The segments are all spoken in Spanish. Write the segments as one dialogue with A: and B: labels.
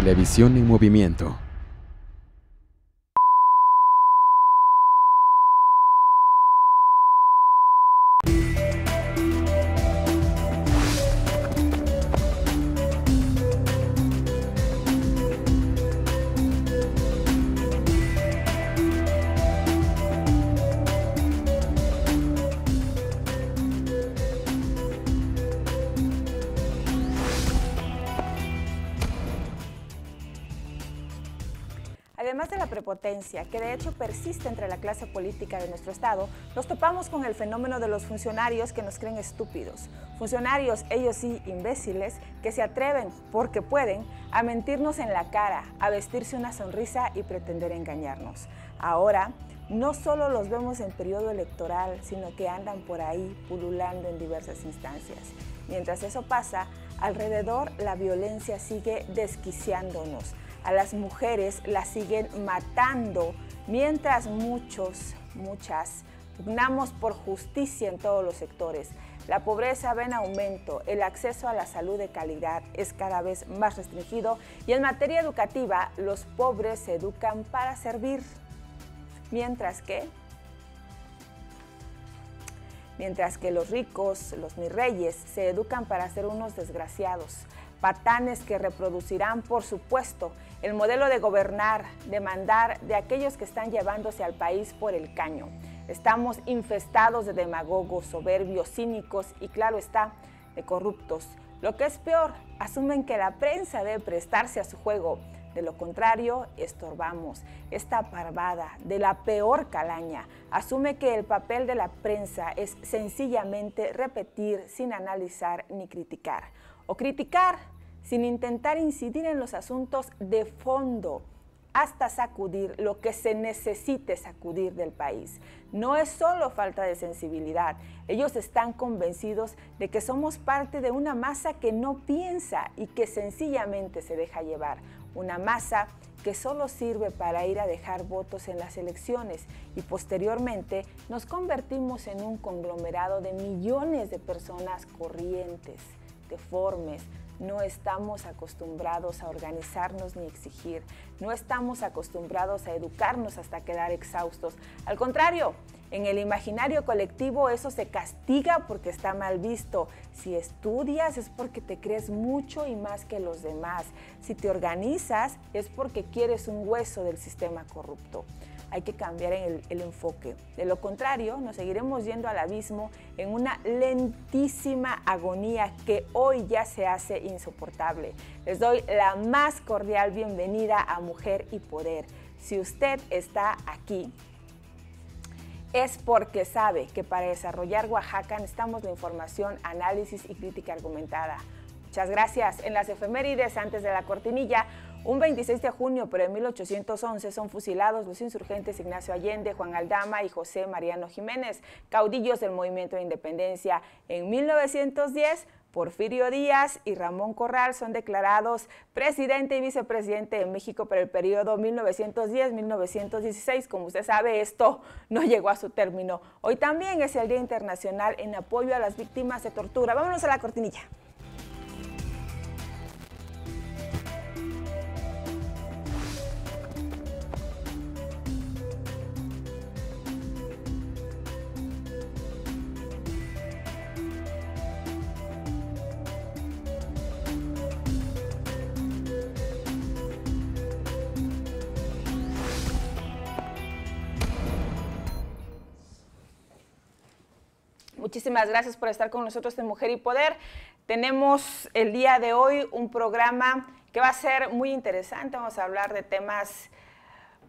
A: Televisión en movimiento.
B: Que de hecho persiste entre la clase política de nuestro Estado, nos topamos con el fenómeno de los funcionarios que nos creen estúpidos. Funcionarios, ellos sí, imbéciles, que se atreven, porque pueden, a mentirnos en la cara, a vestirse una sonrisa y pretender engañarnos. Ahora, no solo los vemos en periodo electoral, sino que andan por ahí pululando en diversas instancias. Mientras eso pasa, alrededor la violencia sigue desquiciándonos a las mujeres las siguen matando, mientras muchos, muchas, pugnamos por justicia en todos los sectores. La pobreza va en aumento, el acceso a la salud de calidad es cada vez más restringido y en materia educativa los pobres se educan para servir, mientras que mientras que los ricos, los mirreyes, se educan para ser unos desgraciados, patanes que reproducirán, por supuesto, el modelo de gobernar, de mandar de aquellos que están llevándose al país por el caño. Estamos infestados de demagogos, soberbios, cínicos y claro está, de corruptos. Lo que es peor, asumen que la prensa debe prestarse a su juego. De lo contrario, estorbamos. Esta parvada de la peor calaña asume que el papel de la prensa es sencillamente repetir sin analizar ni criticar. O criticar sin intentar incidir en los asuntos de fondo hasta sacudir lo que se necesite sacudir del país. No es solo falta de sensibilidad, ellos están convencidos de que somos parte de una masa que no piensa y que sencillamente se deja llevar, una masa que solo sirve para ir a dejar votos en las elecciones. Y posteriormente nos convertimos en un conglomerado de millones de personas corrientes, deformes, no estamos acostumbrados a organizarnos ni exigir, no estamos acostumbrados a educarnos hasta quedar exhaustos. Al contrario, en el imaginario colectivo eso se castiga porque está mal visto. Si estudias es porque te crees mucho y más que los demás. Si te organizas es porque quieres un hueso del sistema corrupto hay que cambiar el, enfoque. De lo contrario, nos seguiremos yendo al abismo en una lentísima agonía que hoy ya se hace insoportable. Les doy la más cordial bienvenida a Mujer y Poder. Si usted está aquí, es porque sabe que para desarrollar Oaxaca necesitamos la información, análisis y crítica argumentada. Muchas gracias. En las efemérides antes de la cortinilla, un 26 de junio, pero en 1811, son fusilados los insurgentes Ignacio Allende, Juan Aldama y José Mariano Jiménez, caudillos del movimiento de independencia. En 1910, Porfirio Díaz y Ramón Corral son declarados presidente y vicepresidente de México para el periodo 1910-1916. Como usted sabe, esto no llegó a su término. Hoy también es el Día Internacional en apoyo a las víctimas de tortura. Vámonos a la cortinilla. Muchísimas gracias por estar con nosotros en Mujer y Poder. Tenemos el día de hoy un programa que va a ser muy interesante. Vamos a hablar de temas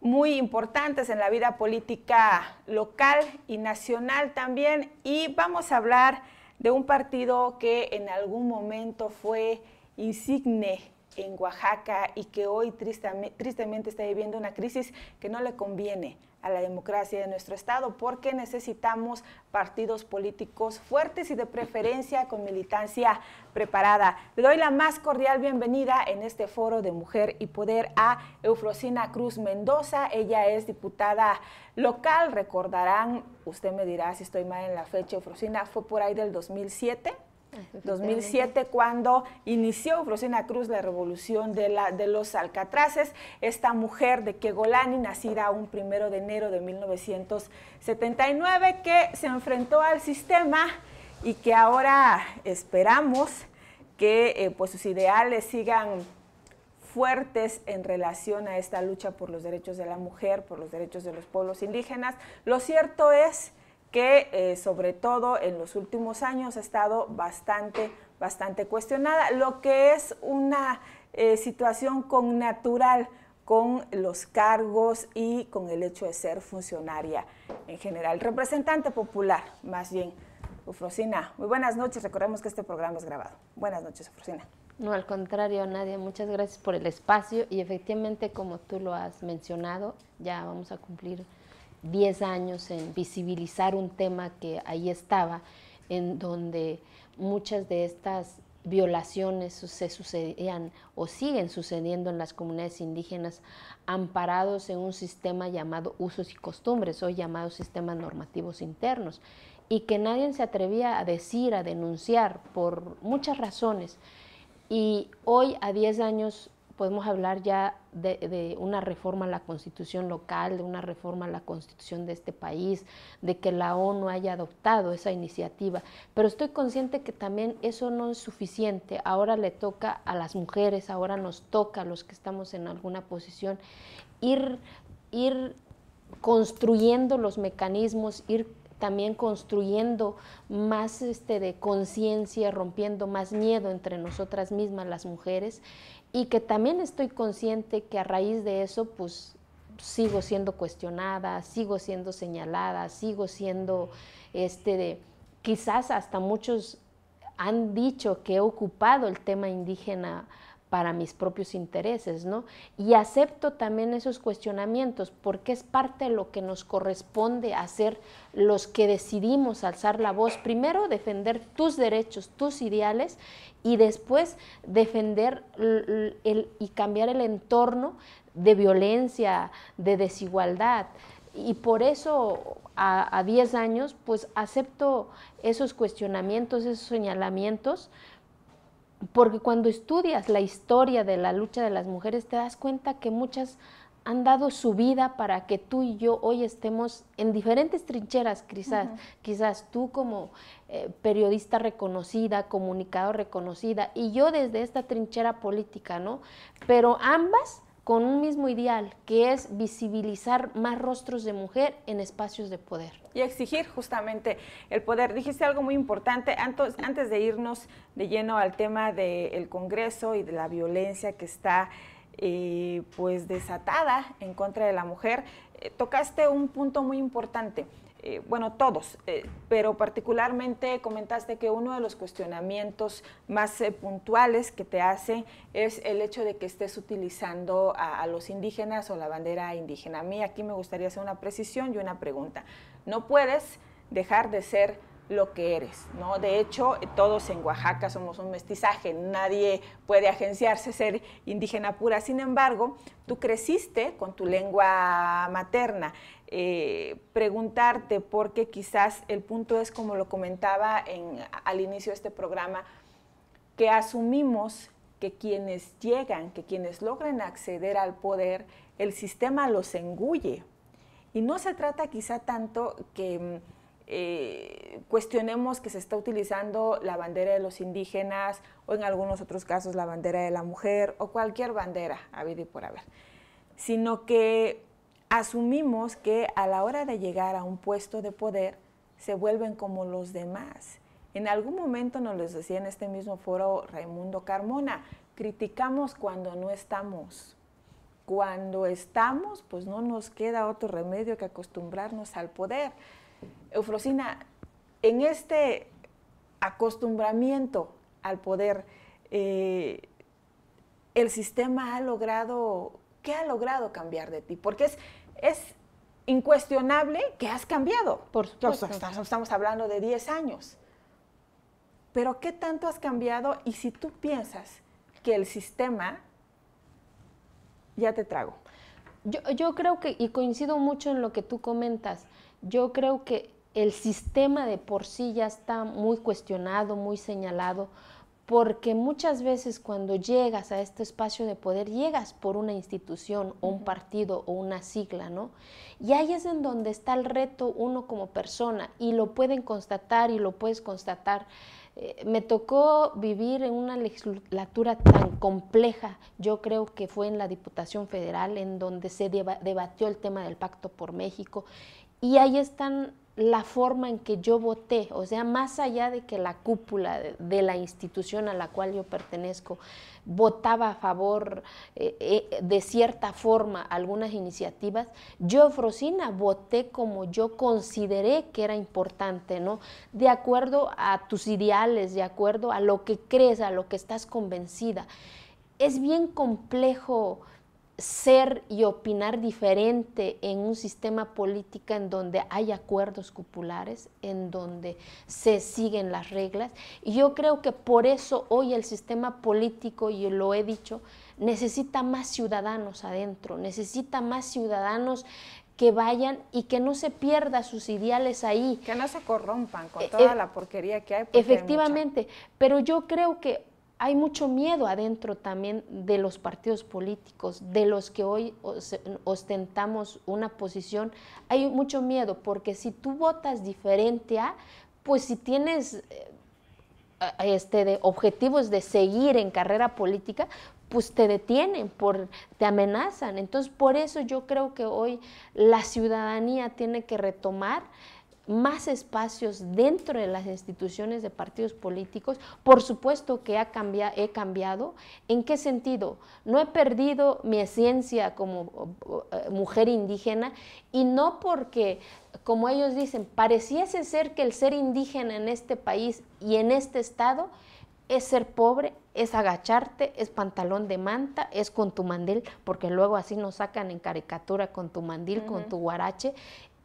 B: muy importantes en la vida política local y nacional también. Y vamos a hablar de un partido que en algún momento fue insigne en Oaxaca y que hoy tristemente, está viviendo una crisis que no le conviene a la democracia de nuestro Estado, porque necesitamos partidos políticos fuertes y de preferencia con militancia preparada. Le doy la más cordial bienvenida en este foro de Mujer y Poder a Eufrosina Cruz Mendoza. Ella es diputada local, recordarán, usted me dirá si estoy mal en la fecha, Eufrosina fue por ahí del 2007 2007 cuando inició Eufrosina Cruz la revolución de, la, de los Alcatraces, esta mujer de Kegolani, nacida un primero de enero de 1979, que se enfrentó al sistema y que ahora esperamos que eh, pues sus ideales sigan fuertes en relación a esta lucha por los derechos de la mujer, por los derechos de los pueblos indígenas. Lo cierto es que eh, sobre todo en los últimos años ha estado bastante, bastante cuestionada, lo que es una eh, situación con natural con los cargos y con el hecho de ser funcionaria en general, representante popular más bien. Ufrosina, muy buenas noches, recordemos que este programa es grabado. Buenas noches, Ufrosina.
C: No, al contrario, Nadia, muchas gracias por el espacio y efectivamente, como tú lo has mencionado, ya vamos a cumplir 10 años en visibilizar un tema que ahí estaba, en donde muchas de estas violaciones se sucedían o siguen sucediendo en las comunidades indígenas amparados en un sistema llamado usos y costumbres o llamados sistemas normativos internos y que nadie se atrevía a decir, a denunciar por muchas razones. Y hoy, a 10 años, podemos hablar ya de, una reforma a la constitución local, de una reforma a la constitución de este país, de que la ONU haya adoptado esa iniciativa. Pero estoy consciente que también eso no es suficiente. Ahora le toca a las mujeres, ahora nos toca a los que estamos en alguna posición ir, ir construyendo los mecanismos, ir también construyendo más este, de conciencia, rompiendo más miedo entre nosotras mismas, las mujeres, y que también estoy consciente que a raíz de eso, pues sigo siendo cuestionada, sigo siendo señalada, sigo siendo, este, de, quizás hasta muchos han dicho que he ocupado el tema indígena para mis propios intereses, ¿no? Y acepto también esos cuestionamientos porque es parte de lo que nos corresponde hacer los que decidimos alzar la voz. Primero, defender tus derechos, tus ideales y después defender y cambiar el entorno de violencia, de desigualdad. Y por eso a 10 años, pues acepto esos cuestionamientos, esos señalamientos, porque cuando estudias la historia de la lucha de las mujeres te das cuenta que muchas han dado su vida para que tú y yo hoy estemos en diferentes trincheras, quizás, quizás tú como eh, periodista reconocida, comunicador reconocida, y yo desde esta trinchera política, ¿no? Pero ambas con un mismo ideal, que es visibilizar más rostros de mujer en espacios de poder.
B: Y exigir justamente el poder. Dijiste algo muy importante antes, antes de irnos de lleno al tema del Congreso y de la violencia que está eh, pues desatada en contra de la mujer, eh, tocaste un punto muy importante. Eh, bueno, todos, eh, pero particularmente comentaste que uno de los cuestionamientos más eh, puntuales que te hace es el hecho de que estés utilizando a, los indígenas o la bandera indígena. A mí aquí me gustaría hacer una precisión y una pregunta. No puedes dejar de ser lo que eres, ¿no? De hecho, todos en Oaxaca somos un mestizaje, nadie puede agenciarse ser indígena pura. Sin embargo, tú creciste con tu lengua materna. Eh, preguntarte, porque quizás el punto es, como lo comentaba en, al inicio de este programa, que asumimos que quienes llegan, que quienes logran acceder al poder, el sistema los engulle. Y no se trata quizá tanto que eh, cuestionemos que se está utilizando la bandera de los indígenas o en algunos otros casos la bandera de la mujer o cualquier bandera, habido y por haber, sino que asumimos que a la hora de llegar a un puesto de poder se vuelven como los demás. En algún momento nos lo decía en este mismo foro Raimundo Carmona, criticamos cuando no estamos. Cuando estamos, pues no nos queda otro remedio que acostumbrarnos al poder. Eufrosina, en este acostumbramiento al poder, eh, el sistema ha logrado, ¿qué ha logrado cambiar de ti? Porque es, es incuestionable que has cambiado.
C: Por supuesto.
B: Estamos hablando de 10 años. Pero ¿qué tanto has cambiado? Y si tú piensas que el sistema ya te trago.
C: Yo, yo creo que, y coincido mucho en lo que tú comentas, yo creo que el sistema de por sí ya está muy cuestionado, muy señalado, porque muchas veces cuando llegas a este espacio de poder, llegas por una institución o un partido o una sigla, ¿no? Y ahí es en donde está el reto uno como persona y lo pueden constatar y lo puedes constatar. Eh, me tocó vivir en una legislatura tan compleja, yo creo que fue en la Diputación Federal, en donde se debatió el tema del Pacto por México, y ahí están la forma en que yo voté, o sea, más allá de que la cúpula de, la institución a la cual yo pertenezco votaba a favor eh, eh, de cierta forma algunas iniciativas, yo, Frosina, voté como yo consideré que era importante, ¿no? De acuerdo a tus ideales, de acuerdo a lo que crees, a lo que estás convencida. Es bien complejo ser y opinar diferente en un sistema político en donde hay acuerdos cupulares, en donde se siguen las reglas. Y yo creo que por eso hoy el sistema político, y lo he dicho, necesita más ciudadanos adentro, necesita más ciudadanos que vayan y que no se pierda sus ideales ahí.
B: Que no se corrompan con e, toda e, la porquería que hay.
C: Efectivamente, pero yo creo que hay mucho miedo adentro también de los partidos políticos, de los que hoy ostentamos una posición. Hay mucho miedo porque si tú votas diferente a, pues si tienes eh, este, de objetivos de seguir en carrera política, pues te detienen, por, te amenazan. Entonces, por eso yo creo que hoy la ciudadanía tiene que retomar más espacios dentro de las instituciones de partidos políticos. Por supuesto que ha he cambiado. ¿En qué sentido? No he perdido mi esencia como eh, mujer indígena y no porque, como ellos dicen, pareciese ser que el ser indígena en este país y en este estado es ser pobre, es agacharte, es pantalón de manta, es con tu mandil, porque luego así nos sacan en caricatura con tu mandil, con tu guarache,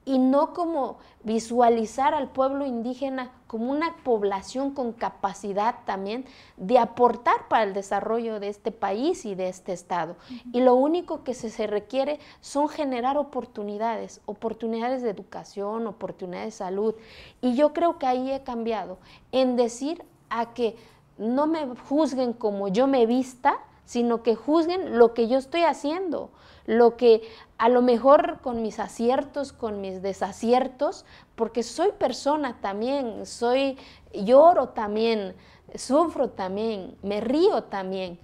C: y no como visualizar al pueblo indígena como una población con capacidad también de aportar para el desarrollo de este país y de este estado. Y lo único que se, requiere son generar oportunidades, oportunidades de educación, oportunidades de salud. Y yo creo que ahí he cambiado en decir a que no me juzguen como yo me vista, sino que juzguen lo que yo estoy haciendo lo que a lo mejor con mis aciertos, con mis desaciertos, porque soy persona también, soy lloro también, sufro también, me río también,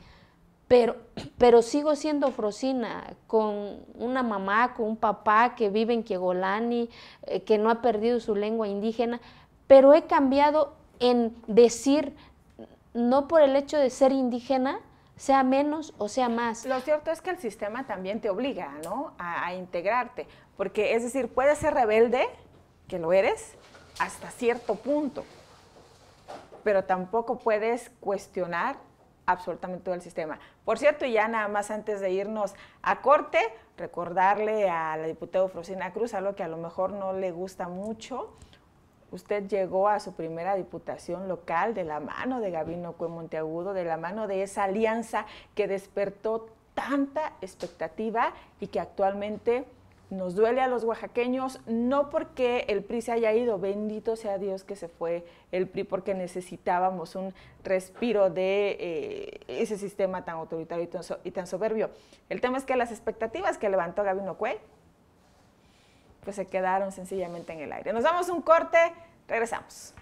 C: pero, pero sigo siendo Frosina con una mamá, con un papá que vive en Kiegolani, eh, que no ha perdido su lengua indígena, pero he cambiado en decir, no por el hecho de ser indígena, sea menos o sea más.
B: Lo cierto es que el sistema también te obliga, ¿no? A, integrarte, porque es decir, puedes ser rebelde, que lo eres, hasta cierto punto, pero tampoco puedes cuestionar absolutamente todo el sistema. Por cierto, ya nada más antes de irnos a corte, recordarle a la diputada Frosina Cruz algo que a lo mejor no le gusta mucho, Usted llegó a su primera diputación local de la mano de Gabino Cue Monteagudo, de la mano de esa alianza que despertó tanta expectativa y que actualmente nos duele a los oaxaqueños, no porque el PRI se haya ido, bendito sea Dios que se fue el PRI, porque necesitábamos un respiro de eh, ese sistema tan autoritario y tan, soberbio. El tema es que las expectativas que levantó Gabino Cue pues se quedaron sencillamente en el aire. Nos damos un corte, regresamos.